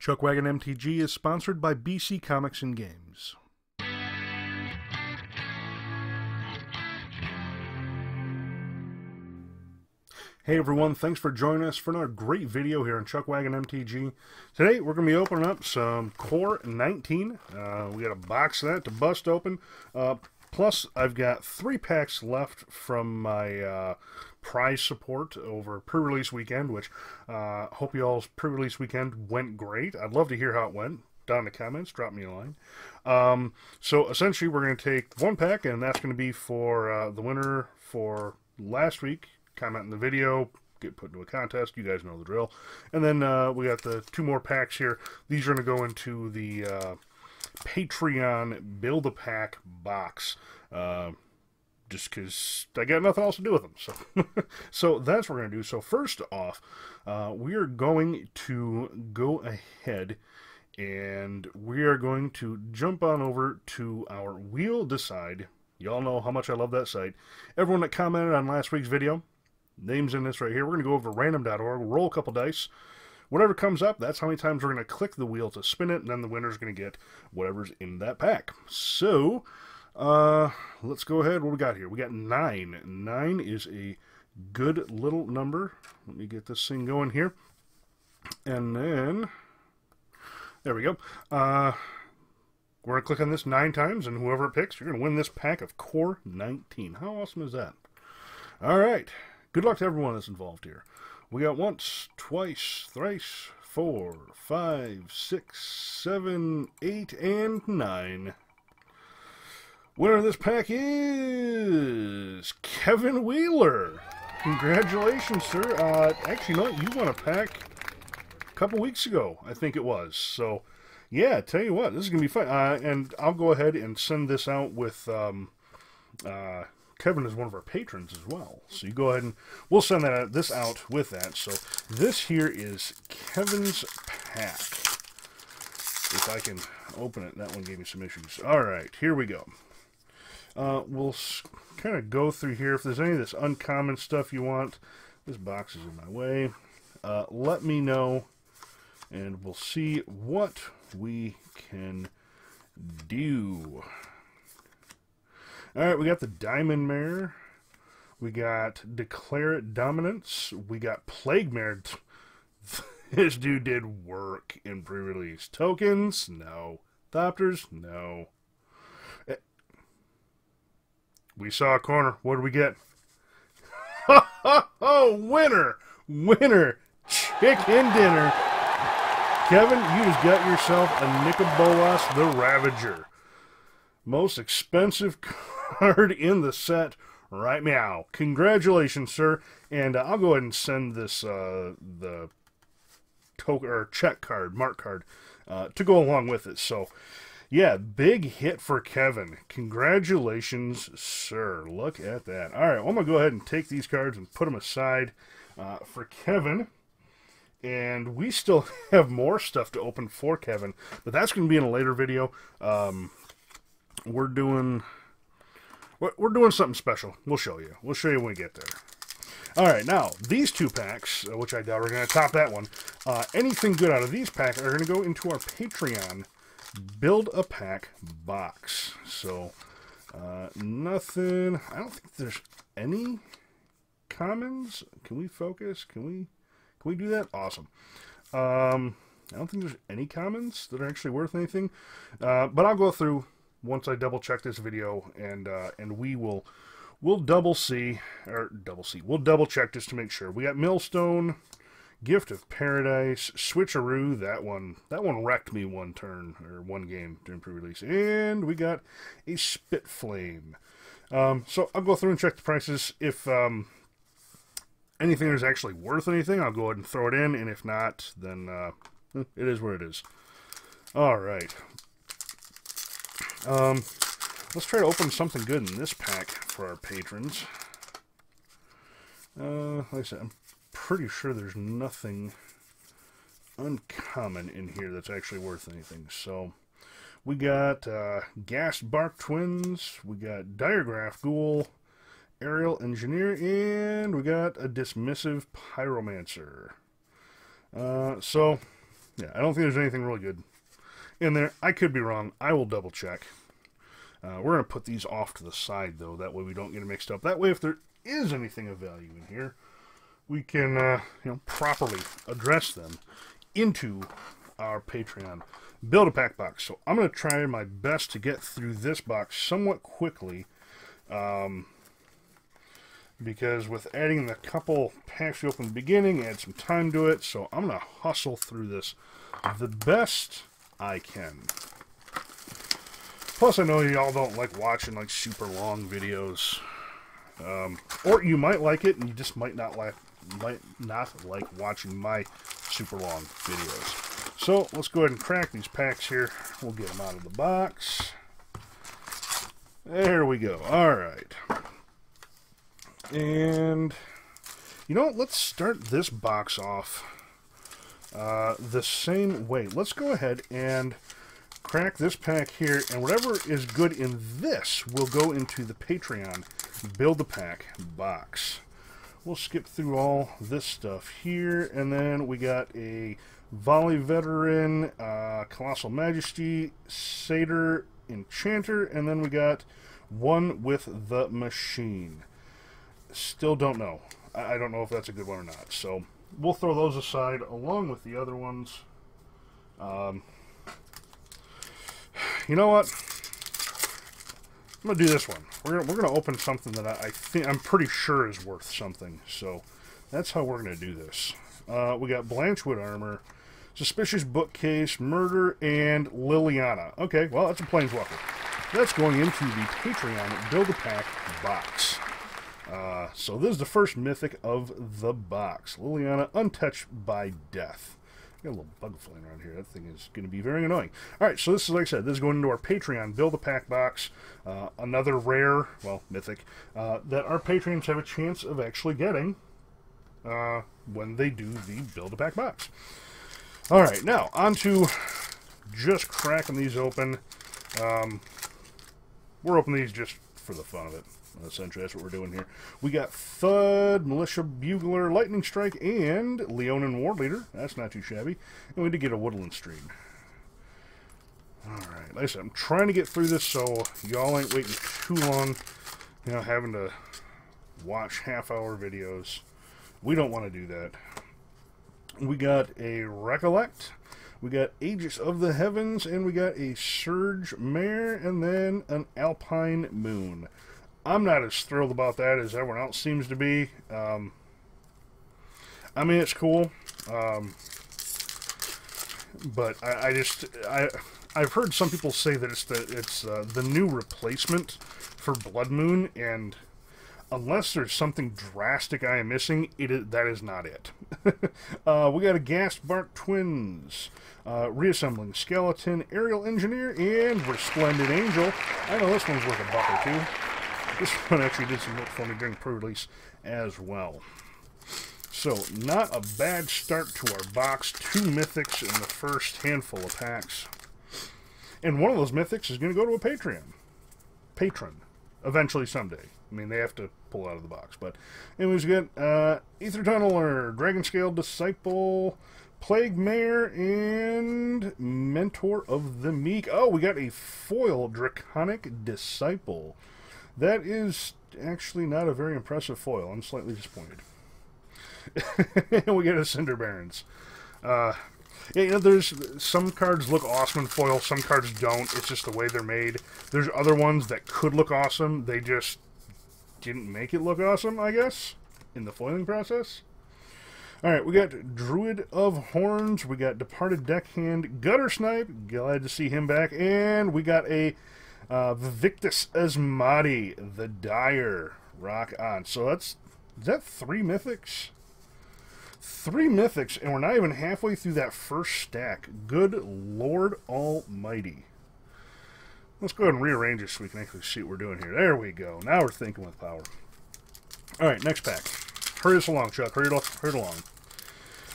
Chuckwagon MTG is sponsored by BC Comix and Games. Hey everyone, thanks for joining us for another great video here on Chuckwagon MTG. Today we're going to be opening up some Core 19. Uh, we got a box of that to bust open. Uh, plus, I've got three packs left from my uh, prize support over pre-release weekend, which uh, hope you all's pre-release weekend went great. I'd love to hear how it went. Down in the comments, drop me a line. Um, so essentially, we're going to take one pack, and that's going to be for uh, the winner for last week comment in the video, get put into a contest. You guys know the drill. And then uh, we got the two more packs here. These are going to go into the uh, Patreon Build a Pack box. Uh, just because I got nothing else to do with them. So, so that's what we're going to do. So first off, uh, we are going to go ahead and we are going to jump on over to our Wheel Decide. Y'all know how much I love that site. Everyone that commented on last week's video, names in this right here. We're going to go over random.org, roll a couple dice. Whatever comes up, that's how many times we're going to click the wheel to spin it, and then the winner's going to get whatever's in that pack. So, uh, let's go ahead. What we got here? We got nine. Nine is a good little number. Let me get this thing going here. And then, there we go. Uh, we're going to click on this nine times, and whoever picks, you're going to win this pack of Core 19. How awesome is that? All right. Good luck to everyone that's involved here. We got once, twice, thrice, four, five, six, seven, eight, and nine. Winner of this pack is Kevin Wheeler. Congratulations, sir. Uh, actually, what? You won a pack a couple weeks ago, I think it was. So, yeah, tell you what, this is going to be fun. Uh, and I'll go ahead and send this out with um, uh, Kevin is one of our patrons as well. So you go ahead and we'll send that out, this out with that. So this here is Kevin's pack. If I can open it, that one gave me some issues. All right, here we go. Uh, we'll kind of go through here. If there's any of this uncommon stuff you want, this box is in my way. Uh, let me know, and we'll see what we can do. All right, we got the Diamond Mare. We got Declare It Dominance. We got Plague Mare. this dude did work in pre-release. Tokens? No. Thopters? No. We saw a corner. What did we get? oh, winner! Winner! Chicken dinner! Kevin, you just got yourself a Nicol the Ravager. Most expensive card in the set right now. Congratulations, sir. And uh, I'll go ahead and send this uh, the token or check card, mark card, uh, to go along with it. So, yeah, big hit for Kevin. Congratulations, sir. Look at that. All right, well, I'm going to go ahead and take these cards and put them aside uh, for Kevin. And we still have more stuff to open for Kevin, but that's going to be in a later video. Um, we're doing we're doing something special. We'll show you. We'll show you when we get there. All right, now, these two packs, uh, which I doubt we're going to top that one, uh, anything good out of these packs are going to go into our Patreon Build a Pack box. So, uh, nothing... I don't think there's any commons. Can we focus? Can we... Can we do that? Awesome. Um, I don't think there's any commons that are actually worth anything. Uh, but I'll go through once I double check this video, and uh, and we will we'll double see or double see we'll double check just to make sure. We got Millstone, Gift of Paradise, Switcheroo. That one that one wrecked me one turn or one game during pre-release, and we got a Spitflame. Um, so I'll go through and check the prices. If um, anything is actually worth anything, I'll go ahead and throw it in, and if not, then uh, it is what it is. All right, um, let's try to open something good in this pack for our patrons. Uh, like I said, I'm pretty sure there's nothing uncommon in here that's actually worth anything. So, we got uh, Ghastbark Twins, we got Diregraf Ghoul, Aerial Engineer, and we got a Dismissive Pyromancer. Uh, so, Yeah, I don't think there's anything really good in there. I could be wrong. I will double check. Uh, we're going to put these off to the side, though. That way we don't get mixed up. That way, if there is anything of value in here, we can, uh, you know, properly address them into our Patreon Build-A-Pack box. So I'm going to try my best to get through this box somewhat quickly. Um, because with adding the couple packs we opened beginning, add some time to it. So I'm going to hustle through this the best I can. Plus, I know y'all don't like watching like super long videos, um, or you might like it, and you just might not like might not like watching my super long videos. So let's go ahead and crack these packs here. We'll get them out of the box. There we go. All right. And, you know, let's start this box off uh, the same way. Let's go ahead and crack this pack here, and whatever is good in this will go into the Patreon Build-A-Pack box. We'll skip through all this stuff here, and then we got a Volley Veteran, uh, Colossal Majesty, Satyr, Enchanter, and then we got one with the Machine. Still don't know. I don't know if that's a good one or not. So we'll throw those aside along with the other ones. Um, you know what? I'm gonna do this one. We're gonna, we're gonna open something that I, I think I'm pretty sure is worth something. So that's how we're gonna do this. Uh, we got Blanchwood armor, suspicious bookcase, murder, and Liliana. Okay, well that's a planeswalker. That's going into the Patreon Build a Pack box. Uh, so this is the first mythic of the box. Liliana, untouched by death. Got a little bug flying around here. That thing is going to be very annoying. All right, so this is, like I said, this is going into our Patreon Build-A-Pack box. Uh, another rare, well, mythic, uh, that our patrons have a chance of actually getting uh, when they do the Build-A-Pack box. All right, now, on to just cracking these open. Um, we're opening these just for the fun of it. Uh, Essentially, that's what we're doing here. We got Thud, Militia Bugler, Lightning Strike, and Leonin War Leader. That's not too shabby. And we did get a Woodland Stream. Alright, like I said, I'm trying to get through this so y'all ain't waiting too long, you know, having to watch half-hour videos. We don't want to do that. We got a Recollect, we got Aegis of the Heavens, and we got a Surge Mare, and then an Alpine Moon. I'm not as thrilled about that as everyone else seems to be. Um, I mean, it's cool, um, but I, I, just I I've heard some people say that it's the it's uh, the new replacement for Blood Moon, and unless there's something drastic I am missing, it is, that is not it. uh, we got a Ghastbark Twins, uh, Reassembling Skeleton, Aerial Engineer, and Resplendent Angel. I know this one's worth a buck or two. This one actually did some work for me during pre-release as well. So, not a bad start to our box. Two mythics in the first handful of packs. And one of those mythics is going to go to a Patreon. Patron. Eventually, someday. I mean, they have to pull out of the box. But, anyways, we got uh, Aether Tunneler, Dragon Scale Disciple, Plague Mare, and Mentor of the Meek. Oh, we got a foil Draconic Disciple. That is actually not a very impressive foil. I'm slightly disappointed. and we get a Cinder Barrens. Uh, yeah, you know, there's some cards look awesome in foil, some cards don't. It's just the way they're made. There's other ones that could look awesome. They just didn't make it look awesome, I guess, in the foiling process. All right, we got Druid of Horns. We got Departed Deckhand, Gutter Snipe. Glad to see him back. And we got a uh, Vaevictis Asmadi, the Dire, rock on. So that's, is that three mythics? Three mythics, and we're not even halfway through that first stack. Good Lord Almighty. Let's go ahead and rearrange this so we can actually see what we're doing here. There we go. Now we're thinking with power. All right, next pack. Hurry us along, Chuck. Hurry it, hurry it along.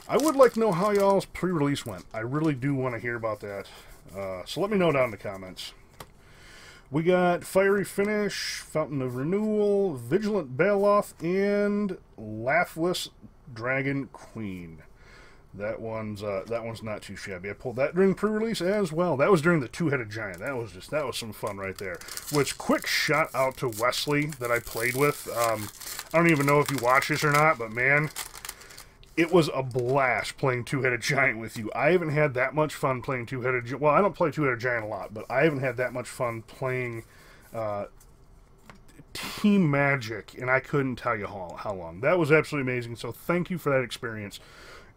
I would like to know how y'all's pre-release went. I really do want to hear about that. Uh, so let me know down in the comments. We got Fiery Finish, Fountain of Renewal, Vigilant Baloth, and Lathliss Dragon Queen. That one's uh, that one's not too shabby. I pulled that during pre-release as well. That was during the two-headed giant. That was just that was some fun right there. Which quick shout out to Wesley that I played with. Um, I don't even know if you watch this or not, but man, it was a blast playing two-headed giant with you. I haven't had that much fun playing two-headed. Giant. Well, I don't play two-headed giant a lot, but I haven't had that much fun playing uh, Team Magic, and I couldn't tell you how, how long. That was absolutely amazing. So thank you for that experience.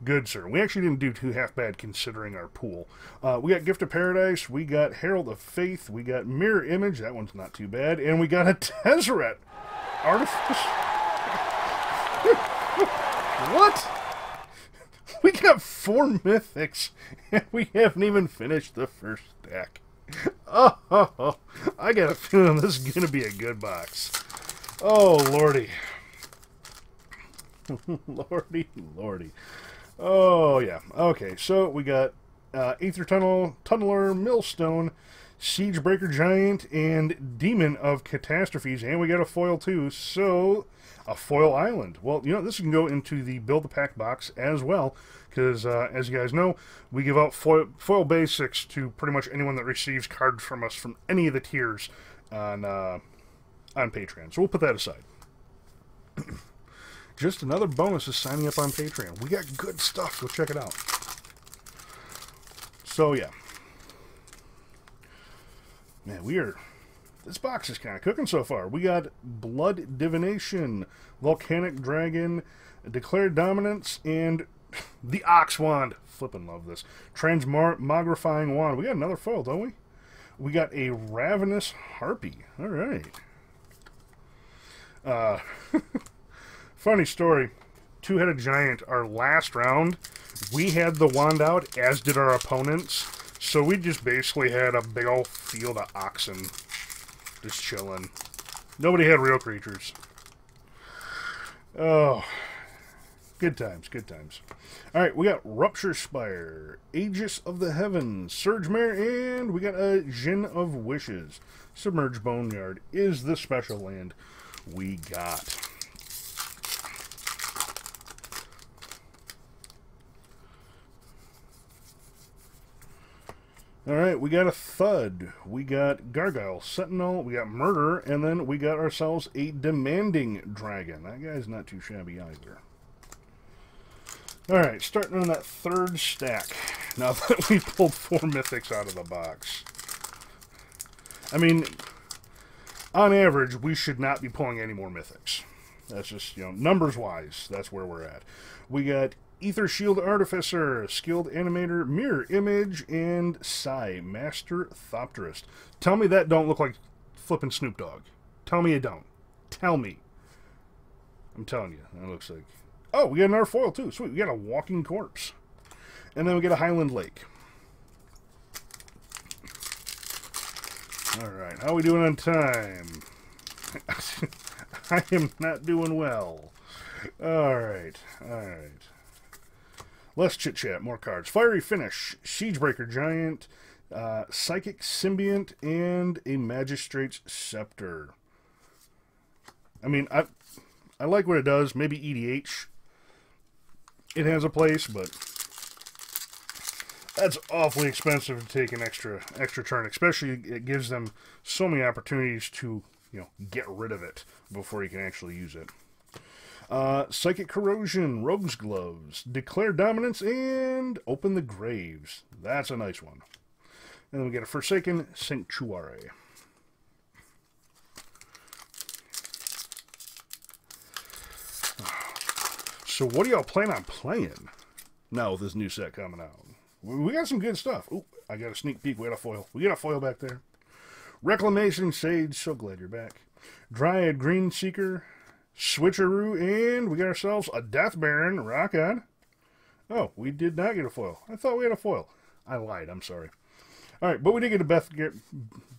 Good, sir. We actually didn't do too half bad considering our pool. Uh, we got Gift of Paradise. We got Herald of Faith. We got Mirror Image. That one's not too bad. And we got a Tezzeret. Artifice. what? Got four mythics, and we haven't even finished the first deck. Oh, oh, oh, I got a feeling this is going to be a good box. Oh, lordy. lordy, lordy. Oh, yeah. Okay, so we got uh, Aether Tunnel, Tunneler, Millstone, Siegebreaker Giant, and Demon of Catastrophes. And we got a foil, too. So, a foil island. Well, you know, this can go into the Build the Pack box as well. Because, uh, as you guys know, we give out foil, foil basics to pretty much anyone that receives cards from us from any of the tiers on, uh, on Patreon. So we'll put that aside. Just another bonus is signing up on Patreon. We got good stuff. Go check it out. So, yeah. Man, we are... This box is kind of cooking so far. We got Blood Divination, Volcanic Dragon, Declared Dominance, and the Ox Wand. Flippin' love this. Transmogrifying Wand. We got another foil, don't we? We got a Ravenous Harpy. All right. Uh... Funny story. Two-headed giant, our last round, we had the wand out, as did our opponents. So we just basically had a big old field of oxen just chilling. Nobody had real creatures. Oh, good times, good times. All right, we got Rupture Spire, Aegis of the Heavens, Surge Mare, and we got a Djinn of Wishes. Submerged Boneyard is the special land we got. All right, we got a Thud, we got Gargoyle, Sentinel, we got Murder, and then we got ourselves a Demanding Dragon. That guy's not too shabby either. All right, starting on that third stack. Now that we pulled four Mythics out of the box. I mean, on average, we should not be pulling any more Mythics. That's just, you know, numbers-wise, that's where we're at. We got Aether Shield Artificer, Skilled Animator, Mirror Image, and Sai, Master Thopterist. Tell me that don't look like flipping Snoop Dogg. Tell me it don't. Tell me. I'm telling you, that looks like... Oh, we got another foil, too. Sweet, we got a Walking Corpse. And then we get a Highland Lake. Alright, how are we doing on time? I am not doing well. Alright, alright. Less chit chat, more cards. Fiery Finish, Siegebreaker Giant, uh, Psychic Symbiont, and a Magistrate's Scepter. I mean, I I like what it does. Maybe EDH. It has a place, but that's awfully expensive to take an extra extra turn. Especially, it gives them so many opportunities to you know get rid of it before you can actually use it. Uh, Psychic Corrosion, Rogue's Gloves, Declare Dominance, and Open the Graves. That's a nice one. And then we get a Forsaken Sanctuary. So what do y'all plan on playing now with this new set coming out? We got some good stuff. Ooh, I got a sneak peek. We got a foil. We got a foil back there. Reclamation Sage. So glad you're back. Dryad Green Seeker switcheroo, and we got ourselves a Death Baron. Rock on. Oh, we did not get a foil. I thought we had a foil. I lied. I'm sorry. All right, but we did get a Beth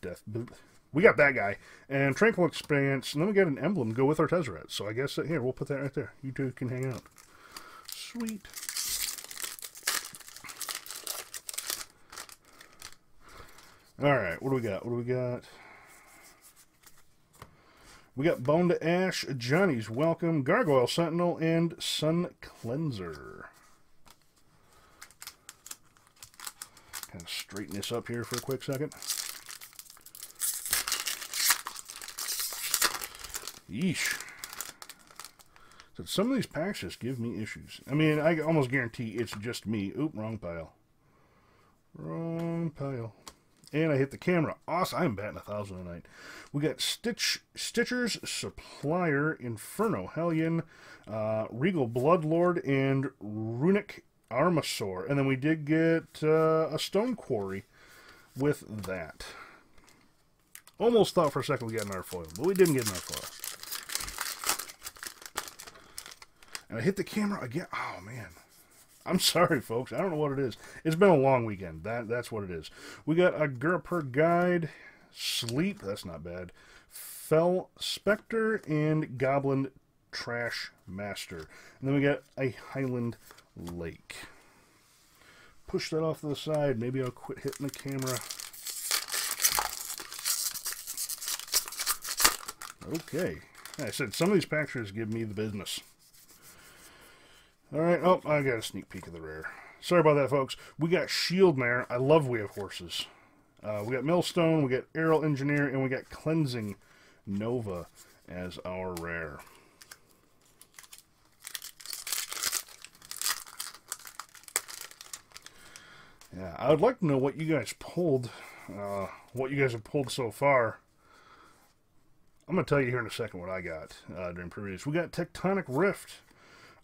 Death. We got that guy and Tranquil Expanse, and then we got an emblem to go with our Tezzeret. So I guess that, here we'll put that right there. You two can hang out. Sweet. All right, what do we got? What do we got? We got Bone to Ash, Ajani's Welcome, Gargoyle Sentinel, and Sun Cleanser. kind of straighten this up here for a quick second. Yeesh. So some of these packs just give me issues. I mean, I almost guarantee it's just me. Oop, wrong pile. Wrong pile. And I hit the camera. Awesome. I'm batting a thousand tonight. We got Stitch Stitcher's Supplier, Inferno, Hellion, uh, Regal Bloodlord, and Runic Armasaur. And then we did get uh, a Stone Quarry with that. Almost thought for a second we got another foil, but we didn't get another foil. And I hit the camera again. Oh, man. I'm sorry, folks. I don't know what it is. It's been a long weekend. That That's what it is. We got a Gurper Guide, Sleep. That's not bad. Fell Spectre, and Goblin Trash Master. And then we got a Highland Lake. Push that off to the side. Maybe I'll quit hitting the camera. Okay. I said some of these packages give me the business. All right. Oh, I got a sneak peek of the rare. Sorry about that, folks. We got Shield Mare. I love We Have Horses. Uh, we got Millstone, we got Aerial Engineer, and we got Cleansing Nova as our rare. Yeah, I would like to know what you guys pulled, uh, what you guys have pulled so far. I'm going to tell you here in a second what I got uh, during previous. We got Tectonic Rift,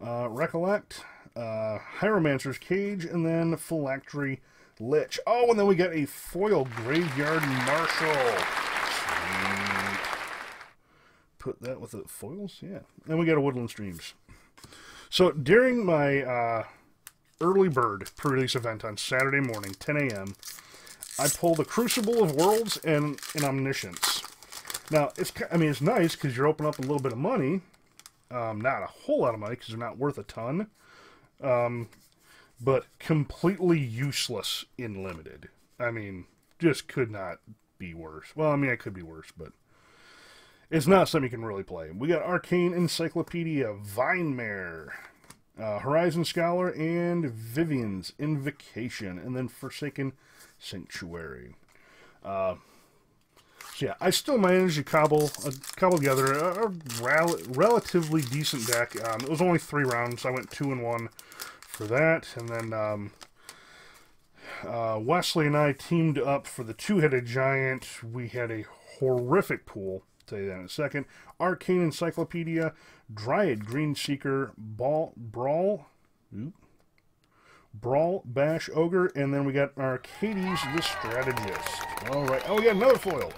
uh, Recollect, uh, Hieromancer's Cage, and then Phylactery Lich. Oh, and then we got a foil Graveyard Marshal. Put that with the foils? Yeah. And we got a Woodland Streams. So during my uh, early bird pre-release event on Saturday morning, 10 a.m., I pulled the Crucible of Worlds and an Omniscience. Now, it's I mean, it's nice because you're opening up a little bit of money, um, not a whole lot of money because they're not worth a ton. Um, but completely useless in limited. I mean, just could not be worse. Well, I mean, it could be worse, but it's not something you can really play. We got Arcane Encyclopedia, Vinemare, uh, Horizon Scholar, and Vivien's Invocation, and then Forsaken Sanctuary. Uh, yeah, I still managed to cobble uh, cobble together a, a rel relatively decent deck. Um, it was only three rounds. I went two and one for that, and then um, uh, Wesley and I teamed up for the two-headed giant. We had a horrific pool. I'll tell you that in a second. Arcane Encyclopedia, Dryad Green Seeker, Ball Brawl. Oop, Brawl, Bash, Ogre, and then we got Arcades the Strategist. All right. Oh, got another foil.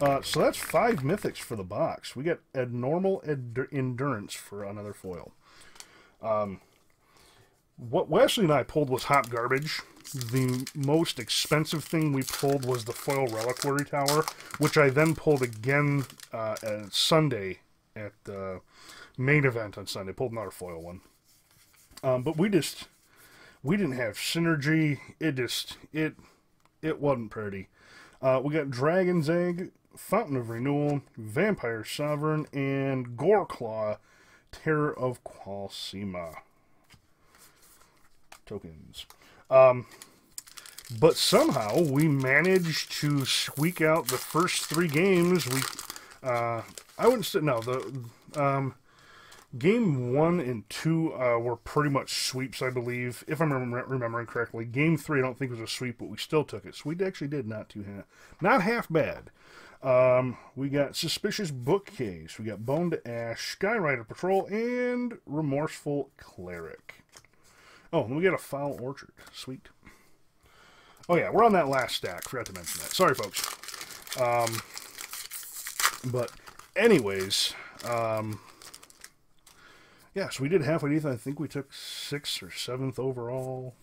Uh, so that's five mythics for the box. We get abnormal endurance for another foil. Um, what Wesley and I pulled was hot garbage. The most expensive thing we pulled was the foil reliquary tower, which I then pulled again uh, at Sunday at the main event on Sunday. Pulled another foil one. Um, but we just we didn't have synergy. It just it it wasn't pretty. Uh, we got Dragon's Egg, Fountain of Renewal, Vampire Sovereign, and Goreclaw, Terror of Qal Sisma. Tokens. Um, but somehow we managed to squeak out the first three games. We, uh, I wouldn't say, no, the, um, Game one and two uh, were pretty much sweeps, I believe, if I'm remembering correctly. Game three, I don't think was a sweep, but we still took it. So we actually did not too half, not half bad. Um, we got Suspicious Bookcase. We got Bone to Ash, Skyrider Patrol, and Remorseful Cleric. Oh, and we got a Foul Orchard. Sweet. Oh, yeah, we're on that last stack. Forgot to mention that. Sorry, folks. Um, but, anyways, um, yeah, so we did halfway decent. I think we took sixth or seventh overall.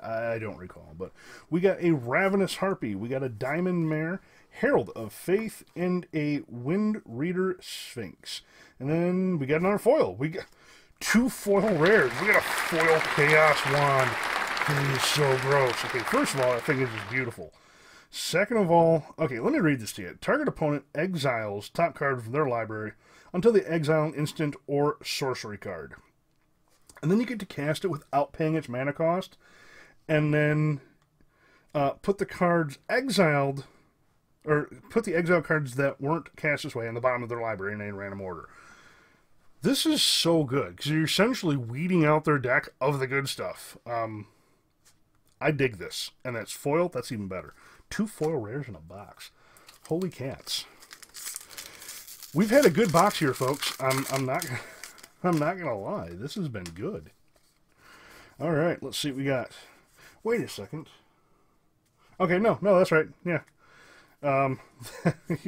I, I don't recall. But we got a Ravenous Harpy. We got a Diamond Mare Herald of Faith, and a Wind Reader Sphinx. And then we got another foil. We got two foil rares. We got a foil Chaos Wand. It is so gross. Okay, first of all, I think this is beautiful. Second of all, okay, let me read this to you. Target opponent exiles top card from their library until they exile an instant or sorcery card. And then you get to cast it without paying its mana cost. And then uh, put the cards exiled, or put the exile cards that weren't cast this way in the bottom of their library in a random order. This is so good because you're essentially weeding out their deck of the good stuff. Um, I dig this, and that's foil. That's even better. Two foil rares in a box. Holy cats! We've had a good box here, folks. I'm I'm not I'm not gonna lie. This has been good. All right, let's see what we got. Wait a second. Okay, no, no, that's right. Yeah. Um,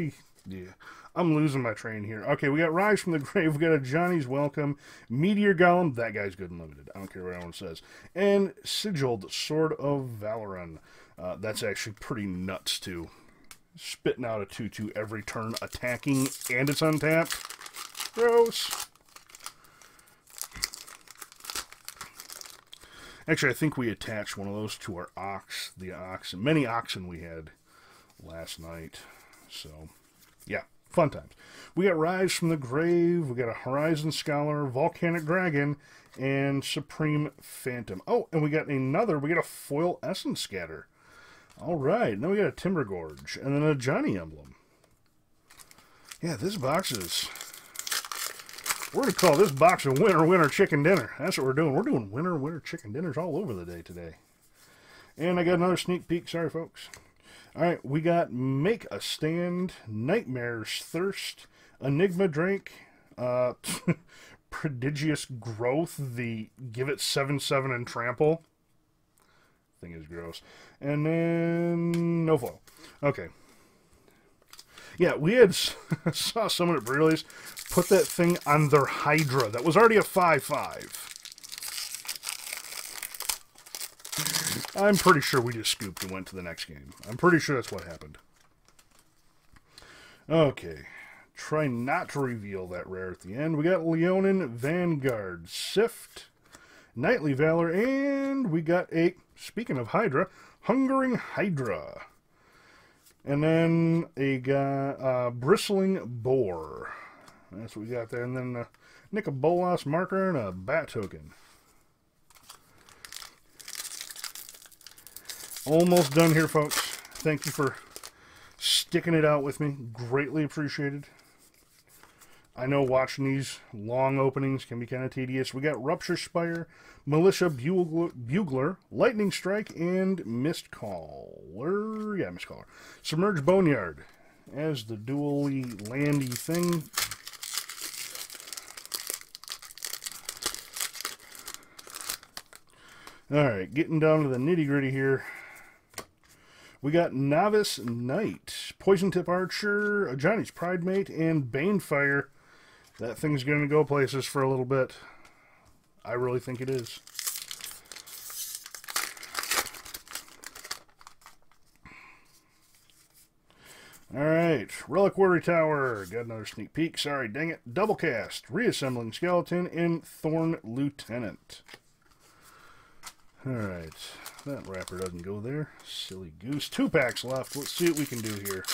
yeah. I'm losing my train here. Okay, we got Rise from the Grave. We got a Ajani's Welcome, Meteor Golem. That guy's good and limited. I don't care what anyone says. And Sigilled Sword of Valeron. Uh, that's actually pretty nuts, too. Spitting out a 2-2 every turn, attacking, and it's untapped. Gross. Actually, I think we attached one of those to our ox, the oxen, many oxen we had last night. So, yeah, fun times. We got Rise from the Grave, we got a Horizon Scholar, Volcanic Dragon, and Supreme Phantom. Oh, and we got another, we got a Foil Essence Scatter. All right, then we got a Timber Gorge, and then a Ajani Emblem. Yeah, this box is we're going to call this box a winter, winter chicken dinner. That's what we're doing. We're doing winter, winter chicken dinners all over the day today. And I got another sneak peek. Sorry, folks. All right, we got Make a Stand, Nightmare's Thirst, Enigma Drake, uh, Prodigious Growth, the Give It 7-7 and Trample. Thing is gross. And then no flow. Okay. Yeah, we had saw someone at Brearley's put that thing on their Hydra. That was already a 5-5. I'm pretty sure we just scooped and went to the next game. I'm pretty sure that's what happened. Okay. Try not to reveal that rare at the end. We got Leonin Vanguard, Sift, Knightly Valor, and we got a, speaking of Hydra, Hungering Hydra. And then a uh, Bristling Boar. That's what we got there. And then a Nicol Bolas marker and a bat token. Almost done here, folks. Thank you for sticking it out with me. Greatly appreciated. I know watching these long openings can be kind of tedious. We got Rupture Spire, Militia Bugler, Bugler Lightning Strike, and Mist Caller. Yeah, Mist Caller. Submerged Boneyard as the dually landy thing. Alright, getting down to the nitty gritty here. We got Novice Knight, Poison Tip Archer, Ajani's Pride Mate, and Banefire. That thing's going to go places for a little bit. I really think it is. Alright, Reliquary Tower. Got another sneak peek. Sorry, dang it. Double cast. Reassembling Skeleton and Thorn Lieutenant. Alright, that wrapper doesn't go there. Silly goose. Two packs left. Let's see what we can do here.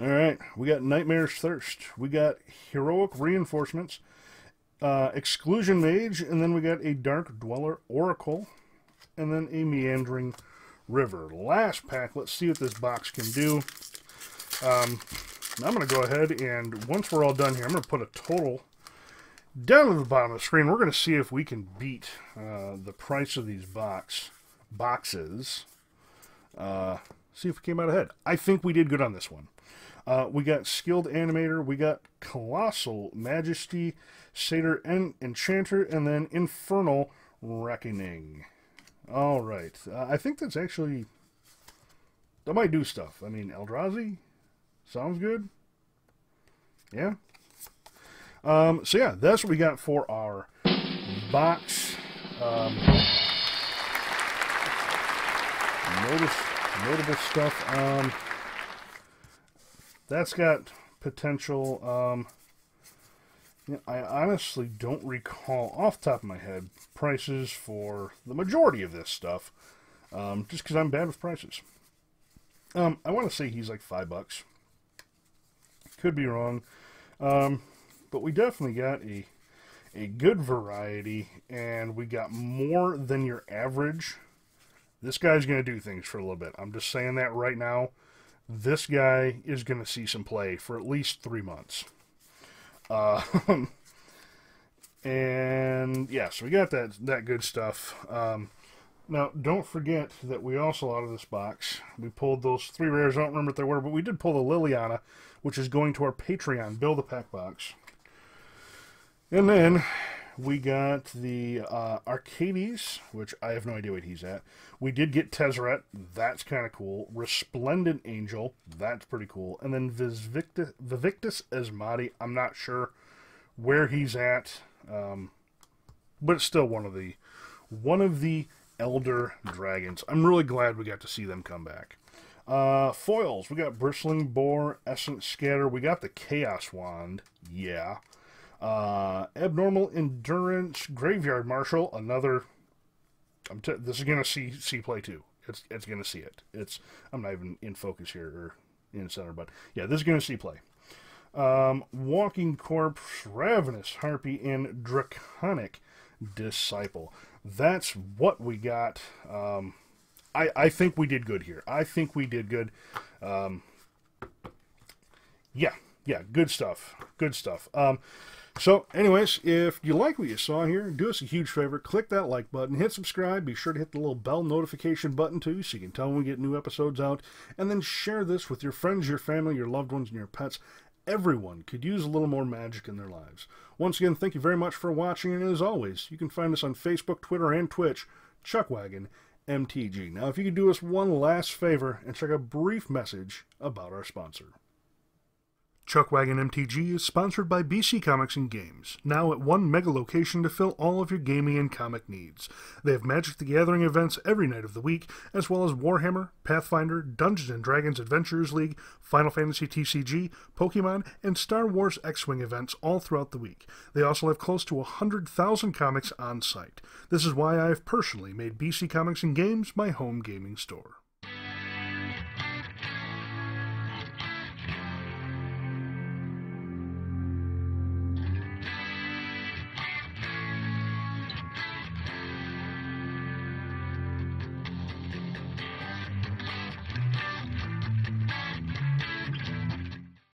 Alright, we got Nightmare's Thirst. We got Heroic Reinforcements. Uh, Exclusion Mage. And then we got a Dark Dweller Oracle. And then a Meandering River. Last pack. Let's see what this box can do. Um, I'm going to go ahead and once we're all done here, I'm going to put a total down to the bottom of the screen. We're going to see if we can beat uh, the price of these box boxes. Uh, see if we came out ahead. I think we did good on this one. Uh, we got Skilled Animator, we got Colossal Majesty, Satyr en Enchanter, and then Infernal Reckoning. All right. Uh, I think that's actually... That might do stuff. I mean, Eldrazi, Sounds good? Yeah? Um, so yeah, that's what we got for our box. Um, notice, notable stuff. Um, that's got potential. Um, I honestly don't recall off top of my head prices for the majority of this stuff. Um, just because I'm bad with prices. Um, I want to say he's like five bucks. Could be wrong. Um, but we definitely got a a good variety, and we got more than your average. This guy's going to do things for a little bit. I'm just saying that right now. This guy is going to see some play for at least three months. Uh, and yeah, so we got that that good stuff. Um, now, don't forget that we also, out of this box, we pulled those three rares. I don't remember what they were, but we did pull the Liliana, which is going to our Patreon Build a Pack box. And then we got the uh, Arcades, which I have no idea what he's at. We did get Tezzeret. That's kind of cool. Resplendent Angel. That's pretty cool. And then Vaevictis, Asmadi. I'm not sure where he's at, um, but it's still one of the one of the Elder Dragons. I'm really glad we got to see them come back. Uh, foils. We got Bristling Boar, Essence Scatter. We got the Chaos Wand. Yeah. Uh, abnormal endurance graveyard marshal. Another. I'm t- this is gonna see see play too. It's it's gonna see it. It's I'm not even in focus here or in center, but yeah, this is gonna see play. Um, Walking Corpse, Ravenous Harpy, and Draconic Disciple. That's what we got. Um, I I think we did good here. I think we did good. Um, yeah, yeah, good stuff. Good stuff. Um, so, anyways, if you like what you saw here, do us a huge favor. Click that like button, hit subscribe. Be sure to hit the little bell notification button too so you can tell when we get new episodes out. And then share this with your friends, your family, your loved ones, and your pets. Everyone could use a little more magic in their lives. Once again, thank you very much for watching. And as always, you can find us on Facebook, Twitter, and Twitch, Chuckwagon MTG. Now, if you could do us one last favor and check a brief message about our sponsor. Chuckwagon MTG is sponsored by BC Comix and Games, now at one mega location to fill all of your gaming and comic needs. They have Magic the Gathering events every night of the week, as well as Warhammer, Pathfinder, Dungeons and Dragons Adventures League, Final Fantasy TCG, Pokemon, and Star Wars X-Wing events all throughout the week. They also have close to 100,000 comics on site. This is why I have personally made BC Comix and Games my home gaming store.